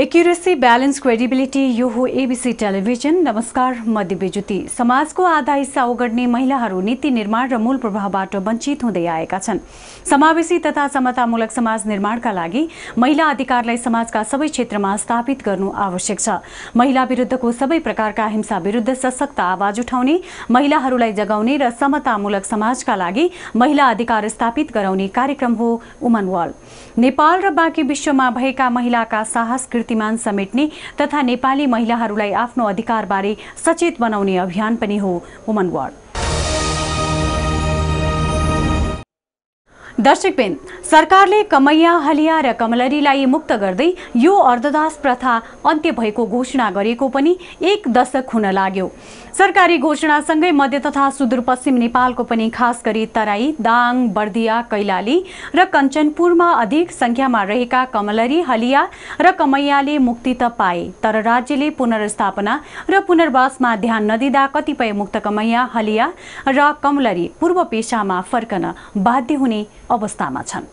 Accuracy balance credibility यो हो ABC television नमस्कार म दिव्यज्योति समाजको आधा हिस्सा ओगड्ने महिलाहरू नीति निर्माण र मूल प्रभावबाट वञ्चित हुँदै आएका छन्। समावेशी तथा समतामूलक समाज निर्माणका लागि महिला अधिकारलाई समाजका सबै क्षेत्रमा स्थापित गर्नु आवश्यक छ। महिला विरुद्धको सबै प्रकारका हिंसा विरुद्ध सशक्त आवाज उठाउने महिलाहरूलाई जगाउने र समतामूलक समाजका लागि महिला अधिकार स्थापित गराउने कार्यक्रम हो वुमन वर्ल्ड नेपाल र बाँकी विश्वमा भएका महिलाका साहस कीर्तिमान समेट्ने तथा नेपाली महिलाहरूलाई आफ्नो अधिकारबारे सचेत बनाउने अभियान पनि हो वुमन वर्ल्ड दर्शकबिन सरकारले कमैया हलिया र कमलरीलाई मुक्त गर्दै यो अर्धदास प्रथा अन्त्य भएको घोषणा गरेको पनि एक दशक हुन लाग्यो। सरकारी घोषणासँगै मध्य तथा सुदूरपश्चिम नेपालको पनि खास गरी तराई दाङ बर्दिया कैलाली र कञ्चनपुरमा अधिक संख्यामा रहेका कमलरी हलिया र कमैयाले मुक्ति त पाए तर राज्यले पुनर्स्थापना र पुनर्वासमा ध्यान नदिँदा कतिपय मुक्त कमैया हलिया र कमलरी पूर्व पेसामा फर्कन बाध्य हुने अवस्थामा छन्।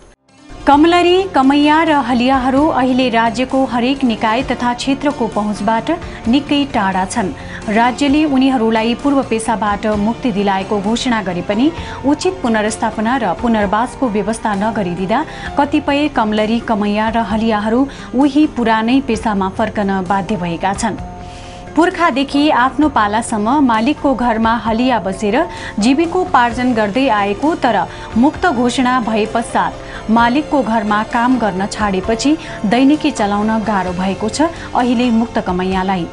कमलरी कमैया र हलियाहरू अहिले राज्यको हरेक निकाय तथा क्षेत्रको पहुँचबाट निकै टाढा छन्। राज्यले उनीहरूलाई पूर्व पेसाबाट मुक्ति दिलाएको घोषणा गरे पनि उचित पुनर्स्थापना र पुनर्वासको व्यवस्था नगरिदिँदा कतिपय कमलरी कमैया र हलियाहरू उही पुरानै पेसामा फर्कन बाध्य भएका छन्। पुर्खादेखि आफ्नो पालासम्म मालिकको घरमा हलिया बसेर जीविकोपार्जन गर्दै आएको तर मुक्त घोषणा भए पश्चात मालिकको घरमा काम गर्न छाडेपछि दैनिकी चलाउन गाह्रो भएको छ अहिले मुक्त कमैयालाई।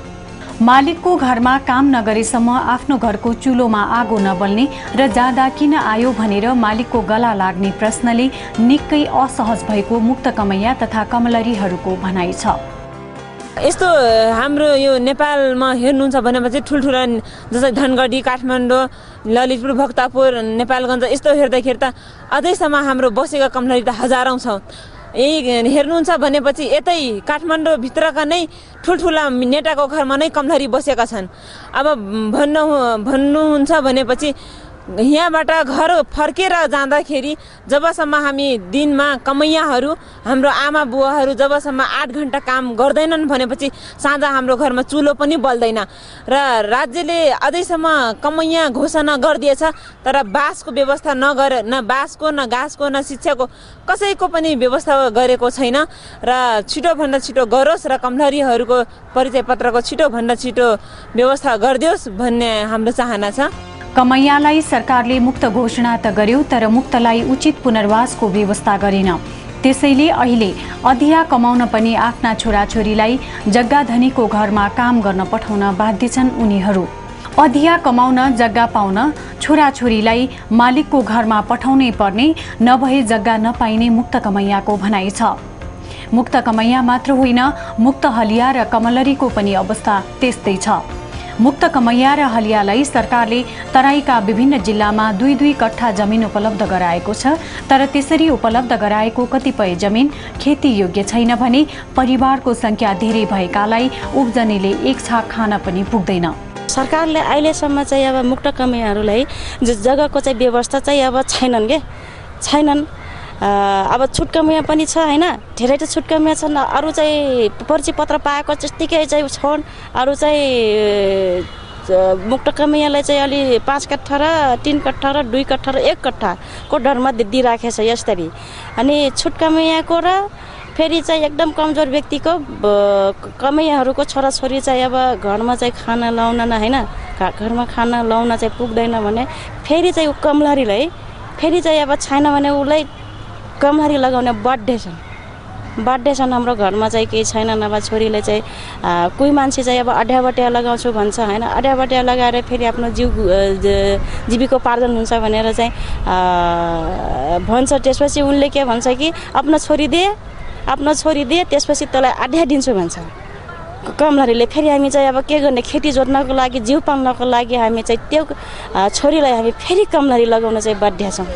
मालिकको घरमा काम नगरेसम्म आफ्नो घरको चुलोमा आगो नबल्ने र जाँदा किन आयो भनेर मालिकको गला लाग्ने प्रश्नले निकै असहज भएको मुक्त कमैया तथा कमलरीहरूको भनाइ छ। यस्तो हाम्रो यो नेपालमा हेर्नुहुन्छ भनेपछि ठुल्ठुला जस्तै धनगढी काठमाडौँ ललितपुर भक्तपुर नेपालगञ्ज यस्तो हेर्दाखेरि त अझैसम्म हाम्रो बसेका कमलरी त हजारौँ छ। यही हेर्नुहुन्छ भनेपछि यतै काठमाडौँभित्रका नै ठुल्ठुला नेताको घरमा नै कमलरी बसेका छन्। अब भन्नु भन्नुहुन्छ भनेपछि यहाँबाट घर फर्केर जाँदाखेरि जबसम्म हामी दिनमा कमैयाहरू हाम्रो आमा बुवाहरू जबसम्म आठ घन्टा काम गर्दैनन् भनेपछि साँझ हाम्रो घरमा चुलो पनि बल्दैन। र राज्यले अझैसम्म कमैया घोषणा गरिदिएछ तर बाँसको व्यवस्था नगर न बाँसको न घाँसको न शिक्षाको कसैको पनि व्यवस्था गरेको छैन। र छिटोभन्दा छिटो गरोस् र कमलरीहरूको परिचय पत्रको छिटोभन्दा छिटो व्यवस्था गरिदियोस् भन्ने हाम्रो चाहना छ। कमैयालाई सरकारले मुक्त घोषणा त गर्यो तर मुक्तलाई उचित पुनर्वासको व्यवस्था गरेन। त्यसैले अहिले अधिया कमाउन पनि आफ्ना छोराछोरीलाई जग्गा धनीको घरमा काम गर्न पठाउन बाध्य छन् उनीहरू। अधिया कमाउन जग्गा पाउन छोराछोरीलाई मालिकको घरमा पठाउनै पर्ने नभए जग्गा नपाइने मुक्त कमैयाको भनाइ छ। मुक्त कमैया मात्र होइन मुक्त हलिया र कमलरीको पनि अवस्था त्यस्तै छ। मुक्त कमैया र हलियालाई सरकारले तराईका विभिन्न जिल्लामा दुई दुई कट्ठा जमिन उपलब्ध गराएको छ तर त्यसरी उपलब्ध गराएको कतिपय जमिन खेती योग्य छैन भने परिवारको सङ्ख्या धेरै भएकालाई उब्जनीले एक छाक खान पनि पुग्दैन। सरकारले अहिलेसम्म चाहिँ अब मुक्त कमैयाहरूलाई जग्गाको चाहिँ व्यवस्था चाहिँ अब छैनन् के? छैनन्। अब छुटकमिया पनि छ होइन? धेरै त छुटकमिया छन्। अरू चाहिँ परिचय पत्र पाएको जत्तिकै चाहिँ छन्। अरू चाहिँ मुक्त कमियालाई चाहिँ अलि पाँच कट्ठा र तिन कट्ठा र दुई कट्ठा र एक कट्ठाको डरमा दिइराखेको छ यसरी। अनि छुटकमियाको र फेरि चाहिँ एकदम कमजोर व्यक्तिको कमैयाहरूको छोराछोरी चाहिँ अब घरमा चाहिँ खाना लाउन न होइन? घरमा खाना लाउन चाहिँ पुग्दैन भने फेरि चाहिँ ऊ कमलारीलाई फेरि चाहिँ अब छैन भने उसलाई कमहारी लगाउने बर्थडे छन् बर्थडे छन् हाम्रो घरमा चाहिँ केही छैन नभए छोरीले चाहिँ कोही मान्छे चाहिँ अब अड्याबट्या लगाउँछु भन्छ होइन? अड्याबट्या लगाएर फेरि आफ्नो जिउ जीविकोपार्जन हुन्छ भनेर चाहिँ भन्छ। त्यसपछि उनले के भन्छ कि आफ्नो छोरी दे आफ्नो छोरी दे त्यसपछि तँलाई आड्या दिन्छु भन्छ। कमलरीले फेरि हामी चाहिँ अब के गर्ने खेती जोत्नको लागि जिउ पाल्नको लागि हामी चाहिँ त्यो छोरीलाई हामी फेरि कमलरी लगाउन चाहिँ बाध्य छौँ।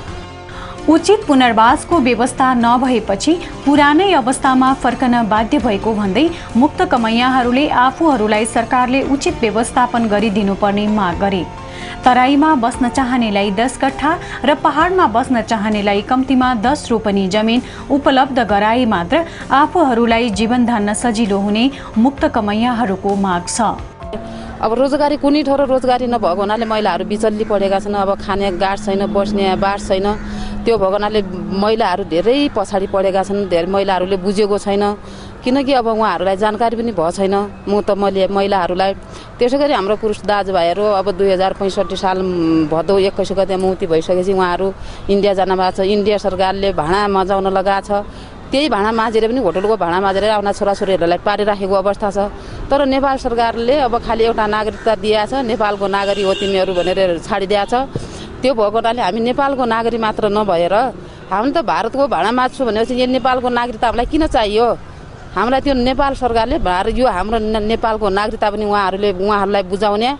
उचित पुनर्वासको व्यवस्था नभएपछि पुरानै अवस्थामा फर्कन बाध्य भएको भन्दै मुक्त कमैयाहरूले आफूहरूलाई सरकारले उचित व्यवस्थापन गरिदिनुपर्ने माग गरे। तराईमा बस्न चाहनेलाई दस कट्ठा र पहाडमा बस्न चाहनेलाई कम्तीमा दस रोपनी जमिन उपलब्ध गराए मात्र आफूहरूलाई जीवन धान्न सजिलो हुने मुक्त कमैयाहरूको माग छ। अब रोजगारी कुनै ठाउँ रोजगारी नभएको हुनाले महिलाहरू बिचल्ली परेका छन् अब खाने गाड छैन बस्ने बार छैन। त्यो भएको हुनाले महिलाहरू धेरै पछाडि परेका छन् धेरै महिलाहरूले बुझेको छैन। किनकि अब उहाँहरूलाई जानकारी पनि भएको छैन। म त मैले महिलाहरूलाई त्यसै गरी हाम्रो पुरुष दाजुभाइहरू अब दुई हजार पैँसठी साल भदौ एक्काइस गते मौती भइसकेपछि उहाँहरू इन्डिया जान भएको छ। इन्डिया सरकारले भाँडा मजाउन लगाएको छ। त्यही भाँडा माझेर पनि होटलको भाँडा माझेर आफ्ना छोराछोरीहरूलाई पारिराखेको अवस्था छ। तर नेपाल सरकारले अब खालि एउटा नागरिकता दिएछ। नेपालको नागरिक हो तिमीहरू भनेर छाडिदिएको छ त्यो भएको हुनाले हामी नेपालको नागरिक मात्र नभएर हामी त भारतको भाँडा माझ्छु भनेपछि यो नेपालको नागरिकता हामीलाई किन चाहियो? हामीलाई त्यो नेपाल सरकारले भार यो हाम्रो नेपालको नागरिकता पनि उहाँहरूले उहाँहरूलाई बुझाउने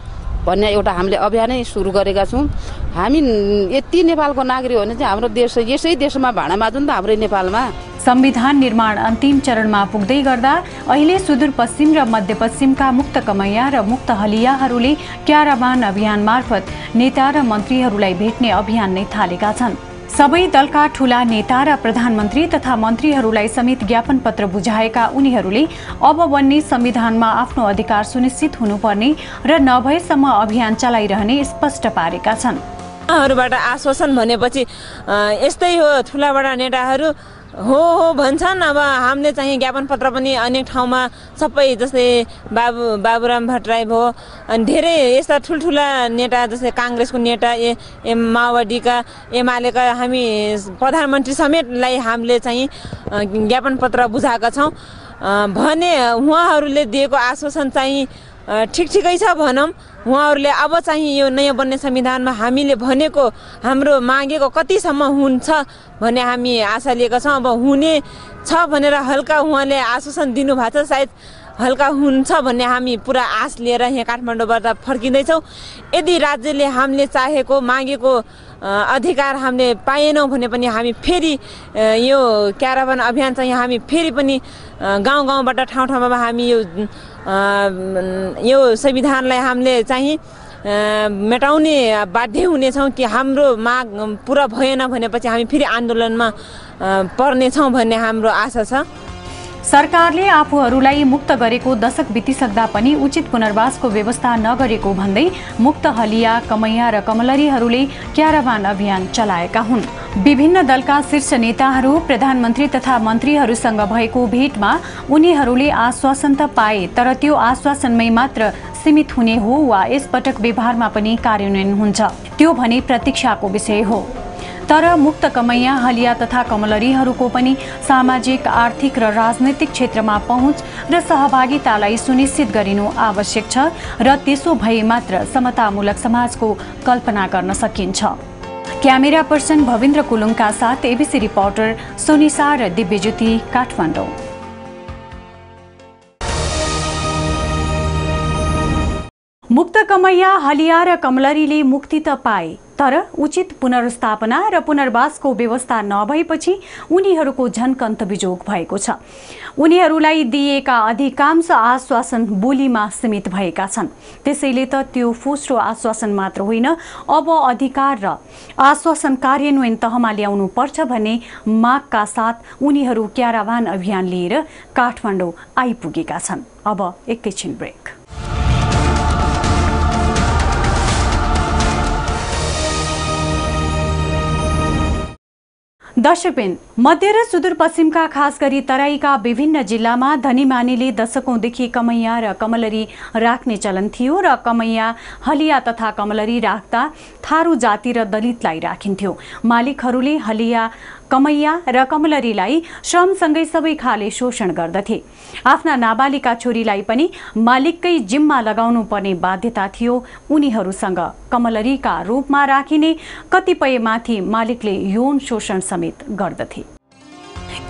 भन्ने एउटा हामीले अभियानै सुरु गरेका छौँ। हामी यति नेपालको नागरिक हो भने चाहिँ हाम्रो देश यसै देशमा भाँडा माझौँ त हाम्रै नेपालमा। संविधान निर्माण अन्तिम चरणमा पुग्दै गर्दा अहिले सुदूरपश्चिम र मध्यपश्चिमका मुक्त कमैया र मुक्त हलियाहरूले क्याराबान अभियान मार्फत नेता र मन्त्रीहरूलाई भेट्ने अभियान नै थालेका छन् सबै दलका ठूला नेता र प्रधानमन्त्री तथा मन्त्रीहरूलाई समेत ज्ञापन पत्र बुझाएका उनीहरूले अब बन्ने संविधानमा आफ्नो अधिकार सुनिश्चित हुनुपर्ने र नभएसम्म अभियान चलाइरहने स्पष्ट पारेका छन् आश्वासन भनेपछि यस्तै हो ठुला बडा नेताहरू हो हो भन्छन् अब हामीले चाहिँ ज्ञापन पत्र पनि अनेक ठाउँमा सबै जस्तै बाबु बाबुराम भट्टराई भयो अनि धेरै यस्ता ठुल्ठुला नेता जस्तै काङ्ग्रेसको नेता ए ए माओवादीका एमालेका हामी प्रधानमन्त्री समेतलाई हामीले चाहिँ ज्ञापन पत्र बुझाएका छौँ। भने उहाँहरूले दिएको आश्वासन चाहिँ ठिक ठिकै छ भनौँ। उहाँहरूले अब चाहिँ यो नयाँ बन्ने संविधानमा हामीले भनेको हाम्रो मागेको कतिसम्म हुन्छ भन्ने हामी आशा लिएका छौँ। अब हुने छ भनेर हल्का उहाँले आश्वासन दिनुभएको छ सायद हल्का हुन्छ भन्ने हामी पुरा आश लिएर यहाँ काठमाडौँबाट फर्किँदैछौँ। यदि राज्यले हामीले चाहेको मागेको अधिकार हामीले पाएनौँ भने पनि हामी फेरि यो क्याराबान अभियान चाहिँ हामी फेरि पनि गाउँ गाउँबाट ठाउँ ठाउँमा हामी यो यो संविधानलाई हामीले चाहिँ मेटाउने बाध्य हुनेछौँ कि हाम्रो माग पुरा भएन भनेपछि हामी फेरि आन्दोलनमा पर्नेछौँ भन्ने हाम्रो आशा छ। सरकारले आफूहरूलाई मुक्त गरेको दशक बितिसक्दा पनि उचित पुनर्वासको व्यवस्था नगरेको भन्दै मुक्त हलिया कमैया र कमलरीहरूले क्याराबान अभियान चलाएका हुन्। विभिन्न दलका शीर्ष नेताहरू प्रधानमन्त्री तथा मन्त्रीहरूसँग भएको भेटमा उनीहरूले आश्वासन त पाए तर त्यो आश्वासनमै मात्र सीमित हुने हो वा यसपटक व्यवहारमा पनि कार्यान्वयन हुन्छ। त्यो भने प्रतीक्षाको विषय हो। तर मुक्त कमैया हलिया तथा कमलरीहरूको पनि सामाजिक आर्थिक र राजनैतिक क्षेत्रमा पहुँच र सहभागितालाई सुनिश्चित गरिनु आवश्यक छ र त्यसो भए मात्र समतामूलक समाजको कल्पना गर्न सकिन्छ। क्यामेरा पर्सन भविन्द्र कुलुङका साथ एबिसी रिपोर्टर सोनिसा र दिव्यज्योति काठमाडौँ। मुक्त कमैया हलिया र कमलरीले मुक्ति त पाए तर उचित पुनर्स्थापना र पुनर्वासको व्यवस्था नभएपछि उनीहरूको झन कन्तबिजोग भएको छ। उनीहरूलाई दिएका अधिकांश आश्वासन बोलीमा सीमित भएका छन्। त्यसैले त त्यो फोस्रो आश्वासन मात्र होइन अब अधिकार र आश्वासन कार्यान्वयन तहमा ल्याउनु पर्छ भन्ने मागका साथ उनीहरू क्यारावान अभियान लिएर काठमाडौँ आइपुगेका छन्। अब एकैछिन ब्रेक। दर्शकबिन मध्य र सुदूरपश्चिमका खास गरी तराईका विभिन्न जिल्लामा धनीमानीले दशकौँदेखि कमैया र कमलरी राख्ने चलन थियो र कमैया हलिया तथा कमलरी राख्दा थारू जाति र दलितलाई राखिन्थ्यो। मालिकहरूले हलिया कमैया र कमलरीलाई श्रमसँगै सबै खाले शोषण गर्दथे। आफ्ना नाबालिका छोरीलाई पनि मालिककै जिम्मा लगाउनु पर्ने बाध्यता थियो उनीहरूसँग। कमलरीका रूपमा राखिने कतिपयमाथि मालिकले यौन शोषण समेत गर्दथे।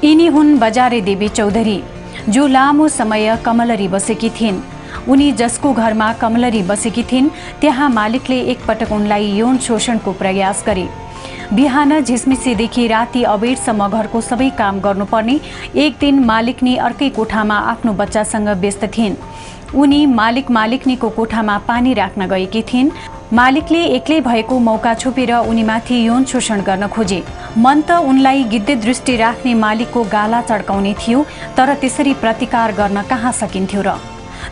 यिनी हुन् बजारे देवी चौधरी। जो लामो समय कमलरी बसेकी थिइन्। उनी जसको घरमा कमलरी बसेकी थिइन् त्यहाँ मालिकले एकपटक उनलाई यौन शोषणको प्रयास गरे। बिहान झिसमिसेदेखि राति अबेरसम्म घरको सबै काम गर्नुपर्ने। एक दिन मालिकनी अर्कै कोठामा आफ्नो बच्चासँग व्यस्त थिइन्। उनी मालिक मालिकनीको कोठामा पानी राख्न गएकी थिइन्। मालिकले एक्लै भएको मौका छोपेर उनीमाथि यौन शोषण गर्न खोजे। मन त उनलाई गिद्धे दृष्टि राख्ने मालिकको गाला चड्काउने थियो तर त्यसरी प्रतिकार गर्न कहाँ सकिन्थ्यो र?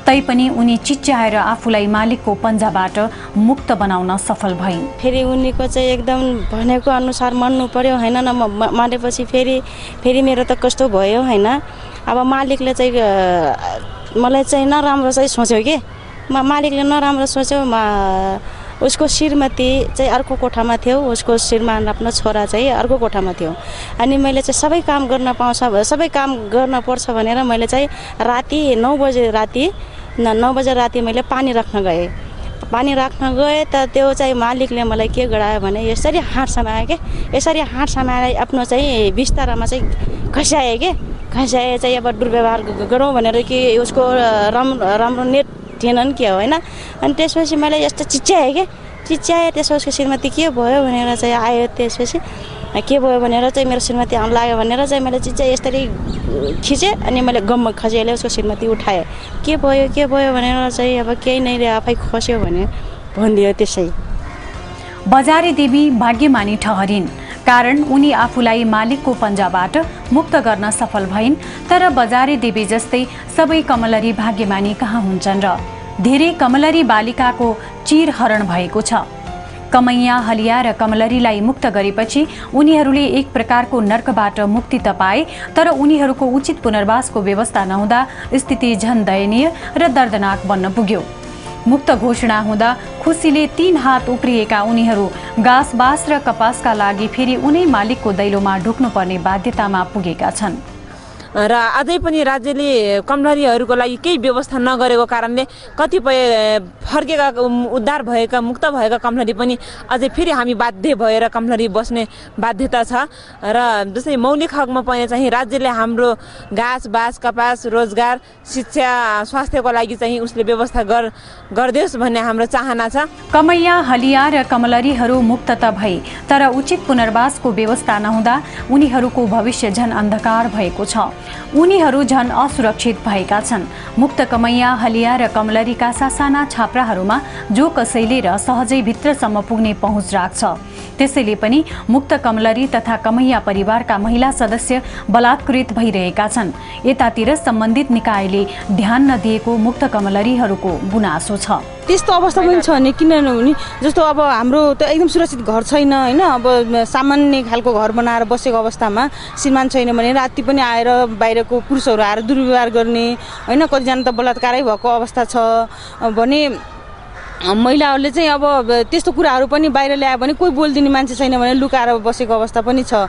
तैपनि उनी चिच्याएर आफूलाई मालिकको पन्जाबाट मुक्त बनाउन सफल भइन्। फेरि उनीको चाहिँ एकदम भनेको अनुसार मान्नु पर्यो होइन न? मानेपछि फेरि फेरि मेरो त कस्तो भयो होइन? अब मालिकले चाहिँ मलाई चाहिँ नराम्रो चाहिँ सोच्यो कि? मालिकले नराम्रो सोच्यो उसको श्रीमती चाहिँ अर्को कोठामा थियो। उसको श्रीमान आफ्नो छोरा चाहिँ अर्को कोठामा थियो। अनि मैले चाहिँ सबै काम गर्न पाउँछ सबै काम गर्न पर्छ भनेर मैले चाहिँ राति नौ बजे राति न बजे राति मैले पानी राख्न गएँ। पानी राख्न गएँ त त्यो चाहिँ मालिकले मलाई के गरायो भने यसरी हात समायो कि? यसरी हात समाएर आफ्नो चाहिँ बिस्तारामा चाहिँ खस्याए कि? खस्याए चाहिँ अब दुर्व्यवहार गरौँ भनेर कि उसको राम राम्रो नेट थिएन नि के हो होइन? अनि त्यसपछि मैले यस्तो चिच्याएँ कि? चिच्याएँ त्यसपछि श्रीमती के भयो भनेर चाहिँ आयो त्यसपछि। के भयो भनेर चाहिँ मेरो श्रीमती आउनु लाग्यो भनेर चाहिँ मैले चिच्याएँ यसरी खिचेँ अनि मैले गम्म खसेले उसको श्रीमती उठाएँ। के भयो के भयो भनेर चाहिँ अब केही नै आफै खस्यो भने भनिदियो त्यसै। बजारे देवी भाग्यमानी ठहरिन्। कारण उनी आफूलाई मालिकको पन्जाबाट मुक्त गर्न सफल भइन् तर बजारे देवी जस्तै सबै कमलरी भाग्यमानी कहाँ हुन्छन् र धेरै कमलरी बालिकाको चिरहरण भएको छ। कमैया हलिया र कमलरीलाई मुक्त गरेपछि उनीहरूले एक प्रकारको नर्कबाट मुक्ति त पाए तर उनीहरूको उचित पुनर्वासको व्यवस्था नहुँदा स्थिति झन दयनीय र दर्दनाक बन्न पुग्यो। मुक्त घोषणा हुँदा खुसीले तीन हात उक्रिएका उनीहरू घाँस बाँस र कपासका लागि फेरि उनै मालिकको दैलोमा ढुक्नुपर्ने बाध्यतामा पुगेका छन् र अझै पनि राज्यले कमलरीहरूको लागि केही व्यवस्था नगरेको कारणले कतिपय फर्केका उद्धार भएका मुक्त भएका कमलरी पनि अझै फेरि हामी बाध्य भएर कमलरी बस्ने बाध्यता छ। र जस्तै मौलिक हकमा पनि चाहिँ राज्यले हाम्रो घाँस बाँस कपास रोजगार शिक्षा स्वास्थ्यको लागि चाहिँ उसले व्यवस्था गर गरिदियोस् भन्ने हाम्रो चाहना छ। कमैया हलिया र कमलरीहरू मुक्त त भए तर उचित पुनर्वासको व्यवस्था नहुँदा उनीहरूको भविष्य झन अन्धकार भएको छ। उनीहरू झन असुरक्षित भएका छन्। मुक्त कमैया हलिया र कमलरीका सासाना छाप्राहरूमा जो कसैले र सहजै भित्रसम्म पुग्ने पहुँच राख्छ। त्यसैले पनि मुक्त कमलरी तथा कमैया परिवारका महिला सदस्य बलात्कृत भइरहेका छन्। यतातिर सम्बन्धित निकायले ध्यान नदिएको मुक्त कमलरीहरूको गुनासो छ। त्यस्तो अवस्था पनि छ नि किन नहुने जस्तो अब हाम्रो त एकदम सुरक्षित घर छैन होइन? अब सामान्य खालको घर बनाएर बसेको अवस्थामा श्रीमान छैन भने राति पनि आएर बाहिरको पुरुषहरू आएर दुर्व्यवहार गर्ने होइन? कतिजना त बलात्कारै भएको अवस्था छ भने महिलाहरूले चाहिँ अब त्यस्तो कुराहरू पनि बाहिर ल्यायो भने कोही बोलिदिने मान्छे छैन भने लुकाएर बसेको अवस्था पनि छ।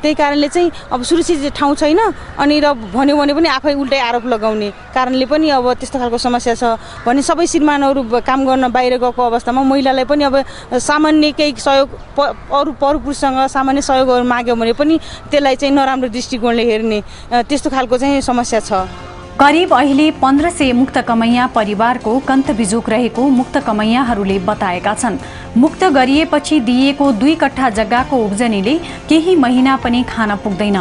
त्यही कारणले चाहिँ अब सुरक्षित ठाउँ छैन अनि र भन्यो भने पनि आफै उल्टै आरोप लगाउने कारणले पनि अब त्यस्तो खालको समस्या छ भने सबै श्रीमानहरू काम गर्न बाहिर गएको अवस्थामा महिलालाई पनि अब सामान्य केही सहयोग प- अरू परपुरुषसँग सामान्य सहयोगहरू माग्यो भने पनि त्यसलाई चाहिँ नराम्रो दृष्टिकोणले हेर्ने त्यस्तो खालको चाहिँ समस्या छ। करिब अहिले पन्ध्र सय मुक्त कमैया परिवारको कन्तबिजुक रहेको मुक्त कमैयाहरूले बताएका छन्। मुक्त गरिएपछि दिइएको दुई कट्ठा जग्गाको उब्जनीले केही महिना पनि खान पुग्दैन।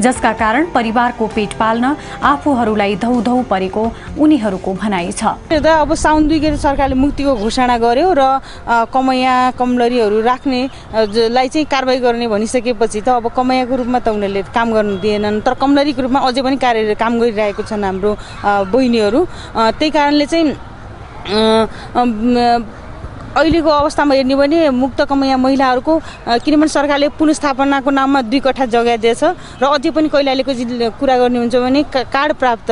जसका कारण परिवारको पेट पाल्न आफूहरूलाई धौधौ परेको उनीहरूको भनाइ छ। अब साउन दुई गते सरकारले मुक्तिको घोषणा गर्यो र कमैया कमलरीहरू राख्ने अ, ज- लाई चाहिँ कारवाही गर्ने भनिसकेपछि त अब कमैयाको रूपमा त उनीहरूले काम गर्नु दिएनन् तर कमलरीको रूपमा अझै पनि कार्य काम गरिरहेको छन् हाम्रो बहिनीहरू। त्यही कारणले चाहिँ अहिलेको अवस्थामा हेर्ने भने मुक्त कमैया महिलाहरूको किनभने सरकारले पुनस्थापनाको नाममा दुई कट्ठा जग्गा दिएछ र अझै पनि कैलालीको कुरा गर्ने हुन्छ भने कार्ड प्राप्त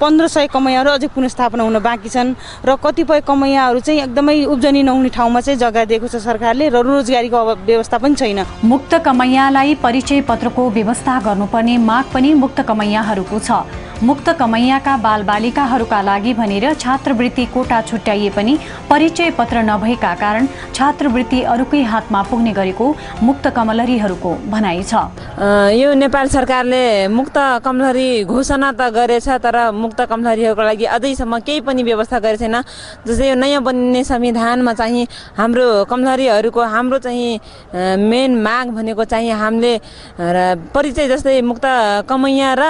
पन्ध्र सय कमैयाहरू अझै पुनस्थापना हुन बाँकी छन् र कतिपय कमैयाहरू चाहिँ एकदमै उब्जनी नहुने ठाउँमा चाहिँ जग्गा दिएको छ सरकारले र रोजगारीको व्यवस्था पनि छैन। मुक्त कमैयालाई परिचय पत्रको व्यवस्था गर्नुपर्ने माग पनि मुक्त कमैयाहरूको छ। मुक्त कमैयाका बालबालिकाहरूका लागि भनेर छात्रवृत्ति कोटा छुट्याइए पनि परिचय पत्र नभएका कारण छात्रवृत्ति अरूकै हातमा पुग्ने गरेको मुक्त कमलरीहरूको भनाइ छ। यो नेपाल सरकारले मुक्त कमलरी घोषणा त गरेछ तर मुक्त कमलरीहरूको लागि अझैसम्म केही पनि व्यवस्था गरेको छैन जस्तै यो नयाँ बनिने संविधानमा चाहिँ हाम्रो कमलरीहरूको हाम्रो चाहिँ मेन माग भनेको चाहिँ हामीले परिचय जस्तै मुक्त कमैया र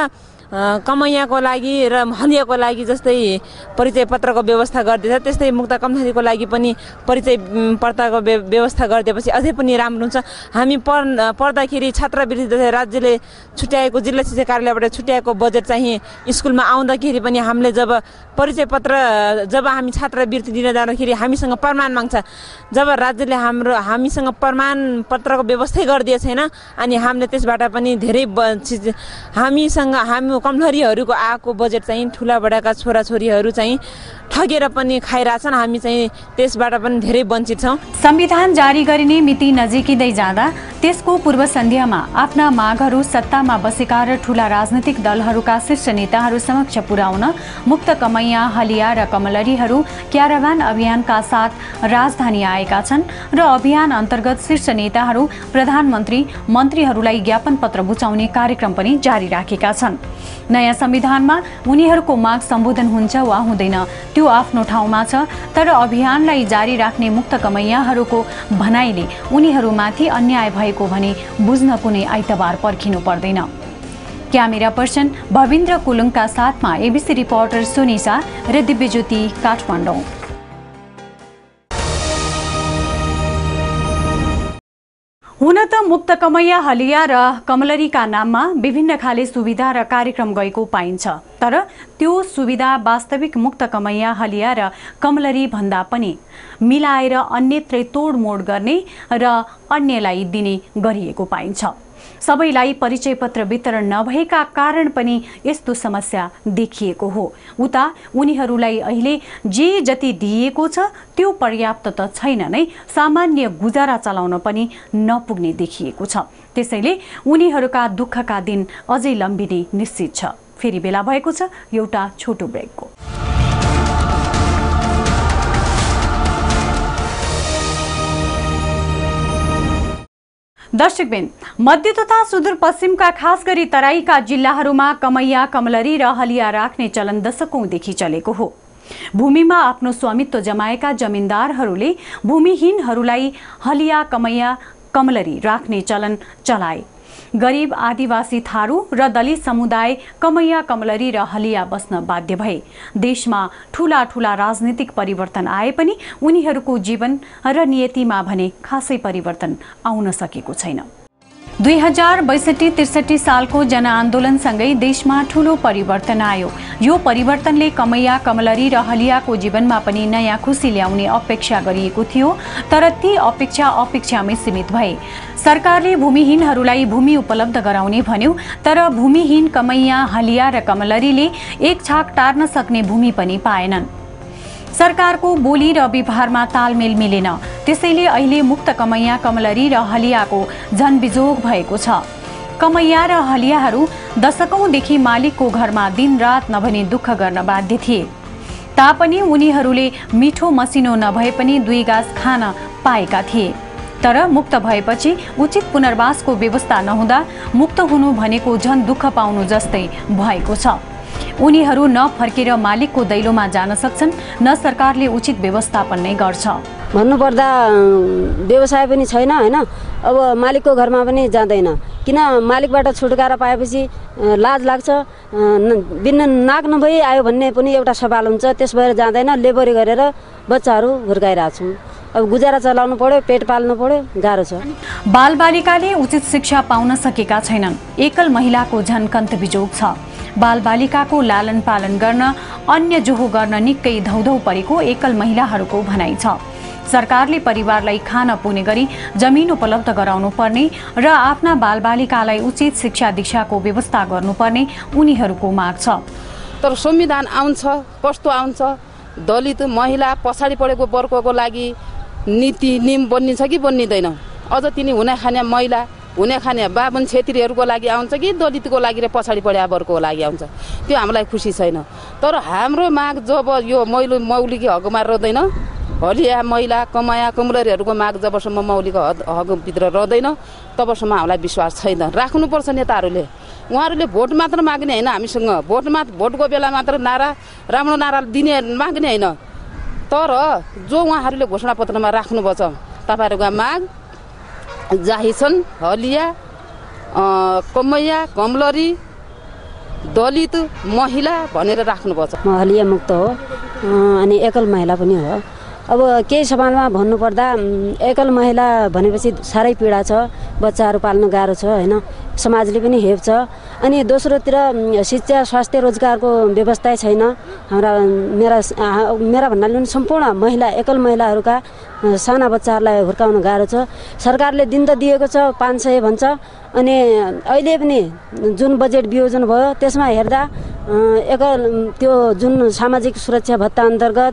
कमैयाको लागि र हलियाको लागि जस्तै परिचय पत्रको व्यवस्था गरिदिएछ। त्यस्तै मुक्त कमलरीको लागि पनि परिचय पत्रको व्य- व्यवस्था गरिदिएपछि अझै पनि राम्रो हुन्छ। हामी पढ पढ्दाखेरि छात्रवृत्ति जस्तै राज्यले छुट्याएको जिल्ला शिक्षा कार्यालयबाट छुट्याएको बजेट चाहिँ स्कुलमा आउँदाखेरि पनि हामीले जब परिचय पत्र जब हामी छात्रवृत्ति दिन जाँदाखेरि हामीसँग प्रमाण माग्छ। जब राज्यले हाम्रो हामीसँग प्रमाण पत्रको व्यवस्थै गरिदिएको छैन अनि हामीले त्यसबाट पनि धेरै हामीसँग हामी कमलरीहरूको आएको बजेट चाहिँ ठुला बडाका छोराछोरीहरू चाहिँ ठगेर पनि खाइरहेछन्। हामी चाहिँ त्यसबाट पनि धेरै वञ्चित छौँ। संविधान जारी गरिने मिति नजिकिँदै जाँदा त्यसको पूर्व सन्ध्यामा आफ्ना मागहरू सत्तामा बसेका र ठूला राजनैतिक दलहरूका शीर्ष नेताहरू समक्ष पुर्याउन मुक्त कमैया हलिया र कमलरीहरू क्याराभान अभियानका साथ राजधानी आएका छन् र अभियान अन्तर्गत शीर्ष नेताहरू प्रधानमन्त्री मन्त्रीहरूलाई ज्ञापन पत्र बुझाउने कार्यक्रम पनि जारी राखेका छन्। नयाँ संविधानमा उनीहरूको माग सम्बोधन हुन्छ वा हुँदैन। त्यो आफ्नो ठाउँमा छ तर अभियानलाई जारी राख्ने मुक्त कमैयाहरूको भनाइले उनीहरूमाथि अन्याय भएको भने बुझ्न कुनै आइतबार पर्खिनु पर्दैन। क्यामेरा पर्सन भविन्द्र कुलुङका साथमा एबिसी रिपोर्टर सुनिसा र दिव्यज्योति काठमाडौँ। हुन त मुक्त कमैया हलिया र कमलरीका नाममा विभिन्न खाले सुविधा र कार्यक्रम गएको पाइन्छ। तर त्यो सुविधा वास्तविक मुक्त कमैया हलिया र कमलरी भन्दा पनि मिलाएर अन्यत्रै तोडमोड गर्ने र अन्यलाई दिने गरिएको पाइन्छ। सबैलाई परिचय पत्र वितरण नभएका कारण पनि यस्तो समस्या देखिएको हो। उता उनीहरूलाई अहिले जे जति दिइएको छ त्यो पर्याप्त त छैन नै सामान्य गुजारा चलाउन पनि नपुग्ने देखिएको छ। त्यसैले उनीहरूका दुःखका दिन अझै लम्बिने निश्चित छ। फेरि बेला भएको छ एउटा छोटो ब्रेकको। दर्शकबिन मध्य तथा सुदूरपश्चिमका खास गरी तराईका जिल्लाहरूमा कमैया कमलरी र हलिया राख्ने चलन दशकौंदेखि चलेको हो। भूमिमा आफ्नो स्वामित्व जमाएका जमिनदारहरूले भूमिहीनहरूलाई हलिया कमैया कमलरी राख्ने चलन चलाए। गरिब आदिवासी थारू र दलित समुदाय कमैया कमलरी र हलिया बस्न बाध्य भए। देशमा ठूला ठूला राजनीतिक परिवर्तन आए पनि उनीहरूको जीवन र नियतिमा भने खासै परिवर्तन आउन सकेको छैन। दुई हज़ार बैसठी, त्रिसठी सालको जनआन्दोलनसँगै देशमा ठूलो परिवर्तन आयो। यो परिवर्तनले कमैया, कमलरी र हलियाको जीवनमा पनि नयाँ खुसी ल्याउने अपेक्षा गरिएको थियो, तर ती अपेक्षा अपेक्षामै सीमित भए। सरकारले भूमिहीनहरूलाई भूमि उपलब्ध गराउने भन्यो, तर भूमिहीन कमैया, हलिया र कमलरीले एक छाक टार्न सक्ने भूमि पनि पाएनन्। सरकारको बोली र व्यवहारमा तालमेल मिलेन। त्यसैले अहिले मुक्त कमैया कमलरी र हलियाको झनबिजोग भएको छ। कमैया र हलियाहरू दशकौंदेखि मालिकको घरमा दिनरात नभनी दुःख गर्न बाध्य थिए। तापनि उनीहरूले मिठो मसिनो नभए पनि दुई गाँस खान पाएका थिए। तर मुक्त भएपछि उचित पुनर्वासको व्यवस्था नहुँदा मुक्त हुनु भनेको झन दुःख पाउनु जस्तै भएको छ। उनीहरू न फर्केर मालिकको दैलोमा जान सक्छन् न सरकारले उचित व्यवस्थापन नै गर्छ। भन्नुपर्दा व्यवसाय पनि छैन होइन? अब मालिकको घरमा पनि जाँदैन। किन मालिकबाट छुटकारा पाएपछि लाज लाग्छ? बिन्न नाक नभई आयो भन्ने पनि एउटा सवाल हुन्छ। त्यस भएर जाँदैन। लेबरी गरेर बच्चाहरू हुर्काइरहेको छौँ अब गुजारा चलाउनु पर्यो पेट पाल्नु पर्यो गाह्रो छ। बालबालिकाले उचित शिक्षा पाउन सकेका छैनन्। एकल महिलाको झन कन्त बिजोग छ। बालबालिकाको लालन पालन गर्न अन्य जोहो गर्न निकै धौधौ परेको एकल महिलाहरूको भनाइ छ। सरकारले परिवारलाई खान पुग्ने गरी जमिन उपलब्ध गराउनु पर्ने र आफ्ना बालबालिकालाई उचित शिक्षा दीक्षाको व्यवस्था गर्नुपर्ने उनीहरूको माग छ। तर संविधान आउँछ कस्तो आउँछ? दलित महिला पछाडि परेको वर्गको लागि नीति नियम बनिन्छ कि बनिँदैन? अझ तिनी हुने खाने महिला हुने खाने बाबुन छेत्रीहरूको लागि आउँछ कि दलितको लागि र पछाडि परेका वर्गको लागि आउँछ? त्यो हामीलाई खुसी छैन। तर हाम्रो माग जब यो मैलो मौलिकी हकमा रहँदैन हलिया महिला कमाया कमलरीहरूको माग जबसम्म मौलिक हद हकभित्र रहँदैन तबसम्म हामीलाई विश्वास छैन। राख्नुपर्छ नेताहरूले। उहाँहरूले भोट मात्र माग्ने होइन हामीसँग। भोट मात्र भोटको बेला मात्र नारा राम्रो नारा दिने माग्ने होइन। तर जो उहाँहरूले घोषणापत्रमा राख्नुभएको छ तपाईँहरूका माग जाही छन्। हलिया कमैया कमलरी दलित महिला भनेर राख्नुपर्छ म हलिया मुक्त हो। अनि एकल महिला पनि हो। अब केही सवालमा भन्नुपर्दा एकल महिला भनेपछि साह्रै पीडा छ बच्चाहरू पाल्न गाह्रो छ होइन? समाजले पनि हेप्छ। अनि दोस्रोतिर शिक्षा स्वास्थ्य रोजगारको व्यवस्था छैन। हाम्रा मेरा मेरा भन्नाले पनि सम्पूर्ण महिला एकल महिलाहरूका साना बच्चाहरूलाई हुर्काउन गाह्रो छ। सरकारले दिन त दिएको छ पाँच सय भन्छ। अनि अहिले पनि जुन बजेट वियोजन भयो त्यसमा हेर्दा अँ, एकल त्यो जुन सामाजिक सुरक्षा भत्ता अन्तर्गत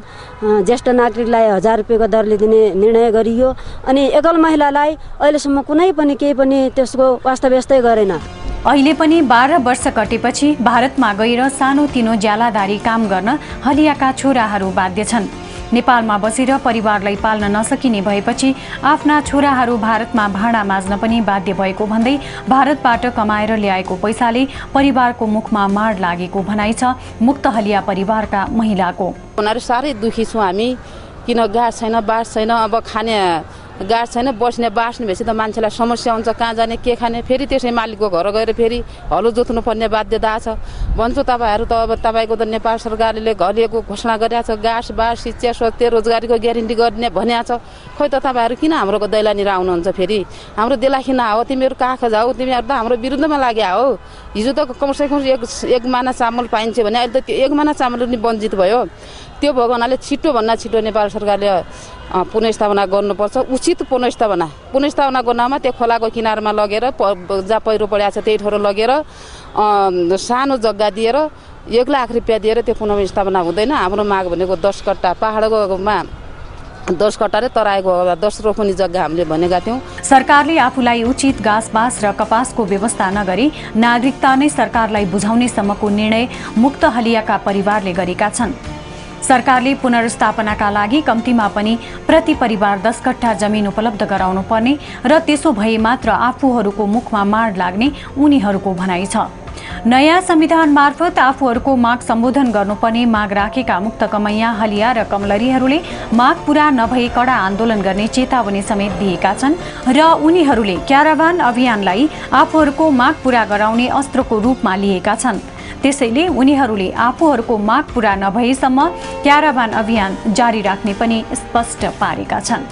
ज्येष्ठ नागरिकलाई हजार रुपियाँको दरले दिने निर्णय गरियो। अनि एकल महिलालाई अहिलेसम्म कुनै पनि केही पनि त्यसको वास्तव्यस्तै गरेन। अहिले पनि बाह्र वर्ष कटेपछि भारतमा गएर सानोतिनो ज्यालादारी काम गर्न हलियाका छोराहरू बाध्य छन्। नेपालमा बसेर परिवारलाई पाल्न नसकिने भएपछि आफ्ना छोराहरू भारतमा भाँडा माझ्न पनि बाध्य भएको भन्दै भारतबाट कमाएर ल्याएको पैसाले परिवारको मुखमा माड लागेको भनाइ छ मुक्त हलिया परिवारका महिलाको। उनीहरू साह्रै दुःखी छौँ हामी। किन गाड छैन बास छैन अब खाने गाड छैन बस्ने बास्ने भएपछि त मान्छेलाई समस्या हुन्छ कहाँ जाने के खाने फेरि त्यसै मालिकको घर गएर फेरि हलो जोत्नु पर्ने बाध्यता छ। भन्छु तपाईँहरू त अब तपाईँको त नेपाल सरकारले घरिएको घोषणा गरिरहेको छ गाँस बास शिक्षा स्वास्थ्य रोजगारीको ग्यारेन्टी गर्ने भनिएको छ। खोइ त तपाईँहरू किन हाम्रो दैलानिर आउनुहुन्छ फेरि? हाम्रो देलाखिन हो तिमीहरू काख जाऊ तिमीहरू त हाम्रो विरुद्धमा लाग्यो हो। हिजो त कमसेकम एक एक माना चामल पाइन्छ भने अहिले त त्यो एक माना चामल पनि वञ्चित भयो। त्यो भएको हुनाले छिटोभन्दा छिटो नेपाल सरकारले अँ, पुनर्स्थापना गर्नुपर्छ। उचित पुनर्स्थापना पुनर्स्थापना गर्नमा त्यो खोलाको किनारमा लगेर प जहाँ पहिरो परेको छ त्यही ठाउँ लगेर सानो जग्गा दिएर एक लाख रुपियाँ दिएर त्यो पुनर्स्थापना हुँदैन। हाम्रो माग भनेको दस कट्टा पाहाडकोमा दस कट्टा र तराईको दस रोपनी जग्गा हामीले भनेका थियौँ। सरकारले आफूलाई उचित घाँसबास र कपासको व्यवस्था नगरी नागरिकता नै सरकारलाई बुझाउने सम्मको निर्णय मुक्त हलियाका परिवारले गरेका छन्। सरकारले पुनर्स्थापनाका लागि कम्तीमा पनि प्रति परिवार दस कट्ठा जमिन उपलब्ध गराउनु पर्ने र त्यसो भए मात्र आफूहरूको मुखमा माड लाग्ने उनीहरूको भनाइ छ। नयाँ संविधान मार्फत आफूहरूको माग सम्बोधन गर्नुपर्ने माग राखेका मुक्त कमैया हलिया र कमलरीहरूले माग पूरा नभई कडा आन्दोलन गर्ने चेतावनी समेत दिएका छन् र उनीहरूले क्याराभान अभियानलाई आफूहरूको माग पूरा गराउने अस्त्रको रूपमा लिएका छन्। त्यसैले उनीहरूले आफूहरूको माग पूरा नभएसम्म क्याराभान अभियान जारी राख्ने पनि स्पष्ट पारेका छन्।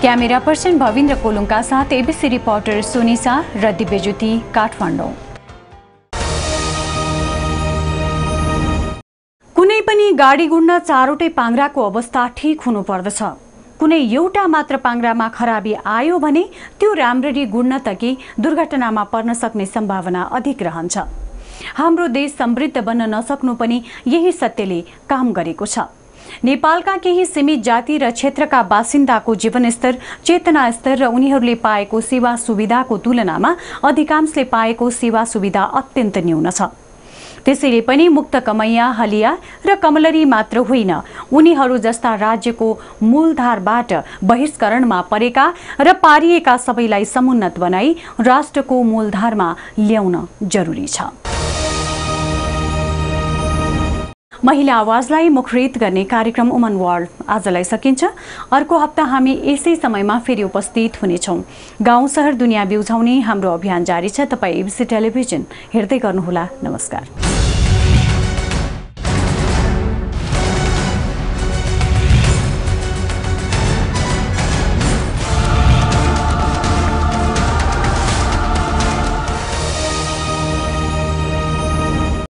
क्यामेरा पर्सन भविन्द्र कोलुङका साथ एबिसी रिपोर्टर सुनिसा र दिव्यज्योति काठमाडौँ। कुनै पनि गाडी गुड्न चारवटै पाङ्राको अवस्था ठिक हुनुपर्दछ। कुनै एउटा मात्र पाङ्रामा खराबी आयो भने त्यो राम्ररी गुड्न त कि दुर्घटनामा पर्न सक्ने सम्भावना अधिक रहन्छ। हाम्रो देश समृद्ध बन्न नसक्नु पनि यही सत्यले काम गरेको छ। नेपालका केही सीमित जाति र क्षेत्रका बासिन्दाको जीवनस्तर चेतना स्तर र उनीहरूले पाएको सेवा सुविधाको तुलनामा अधिकांशले पाएको सेवा सुविधा अत्यन्त न्यून छ। त्यसैले पनि मुक्त कमैया हलिया र कमलरी मात्र होइन उनीहरू जस्ता राज्यको मूलधारबाट बहिष्करणमा परेका र पारिएका सबैलाई समुन्नत बनाई राष्ट्रको मूलधारमा ल्याउन जरुरी छ। महिला आवाजलाई मुखरित गर्ने कार्यक्रम उमन वर्ल्ड आजलाई सकिन्छ। अर्को हप्ता हामी यसै समयमा फेरि उपस्थित हुनेछौँ। गाउँ सहर दुनियाँ बिउझाउने हाम्रो अभियान जारी छ। तपाईँ एबिसी टेलिभिजन हेर्दै गर्नुहोला। नमस्कार।